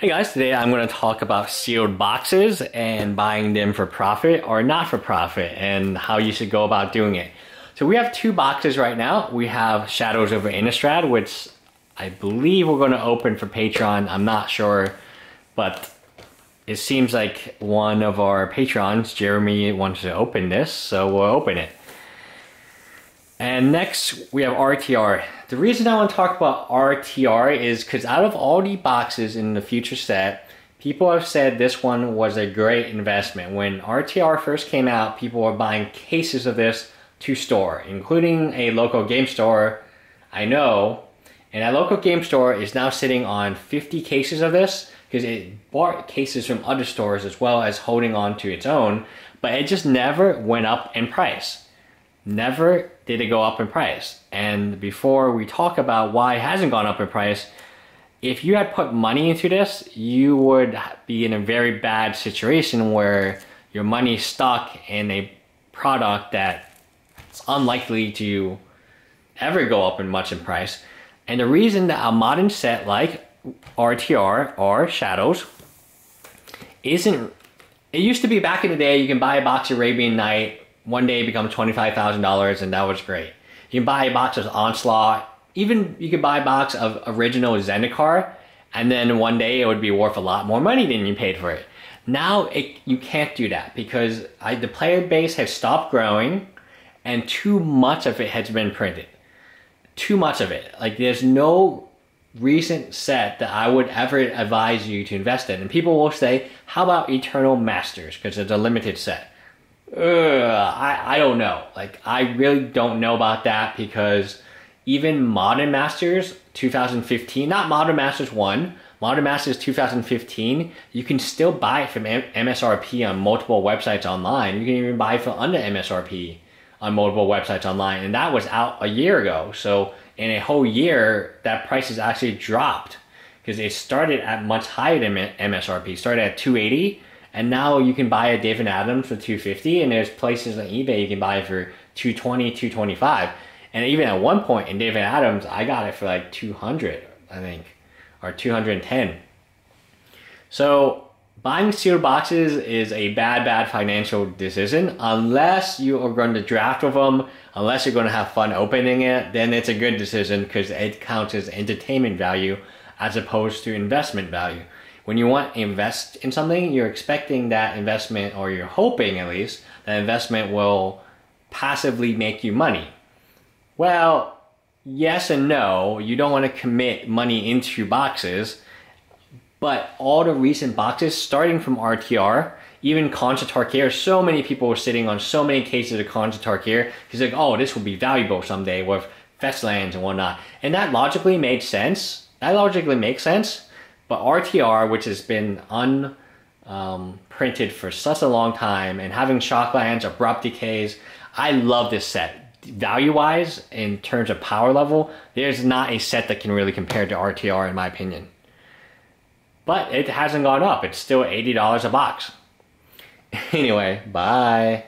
Hey guys, today I'm going to talk about sealed boxes and buying them for profit or not for profit and how you should go about doing it. So we have two boxes right now. We have Shadows over Innistrad, which I believe we're going to open for Patreon. I'm not sure, but it seems like one of our patrons, Jeremy, wants to open this, so we'll open it. And next we have RTR. The reason I want to talk about RTR is because out of all the boxes in the future set, people have said this one was a great investment. When RTR first came out, people were buying cases of this to store, including a local game store I know. And that local game store is now sitting on 50 cases of this because it bought cases from other stores as well as holding on to its own, but it just never went up in price never did it go up in price. And before we talk about why it hasn't gone up in price, if you had put money into this, you would be in a very bad situation where your money is stuck in a product that it's unlikely to ever go up in much in price. And the reason that a modern set like RTR or Shadows isn't it used to be back in the day you can buy a box of Arabian Night one day become $25,000 and that was great. You can buy a box of Onslaught, even you could buy a box of original Zendikar and then one day it would be worth a lot more money than you paid for it. Now it, you can't do that because I, the player base has stopped growing and too much of it has been printed. Too much of it. Like there's no recent set that I would ever advise you to invest in. And people will say, how about Eternal Masters? Because it's a limited set. Ugh, I, I don't know. Like, I really don't know about that because even Modern Masters 2015, not Modern Masters 1, Modern Masters 2015, you can still buy it from MSRP on multiple websites online. You can even buy it for under MSRP on multiple websites online. And that was out a year ago. So in a whole year, that price has actually dropped because it started at much higher than MSRP. It started at 280 and now you can buy a Dave and Adam's for 250 and there's places on eBay you can buy for 220, 225. And even at one point in Dave and Adam's, I got it for like 200, I think, or 210. So buying sealed boxes is a bad, bad financial decision unless you are going to draft with them, unless you're going to have fun opening it, then it's a good decision because it counts as entertainment value as opposed to investment value when you want to invest in something, you're expecting that investment, or you're hoping at least, that investment will passively make you money. Well, yes and no. You don't want to commit money into boxes, but all the recent boxes, starting from RTR, even of Tarkir, so many people were sitting on so many cases of of Tarkir. He's like, oh, this will be valuable someday with Fetchlands and whatnot. And that logically made sense. That logically makes sense but RTR, which has been unprinted um, for such a long time, and having Shocklands, Abrupt Decays, I love this set. Value-wise, in terms of power level, there's not a set that can really compare to RTR in my opinion. But it hasn't gone up. It's still $80 a box. Anyway, bye.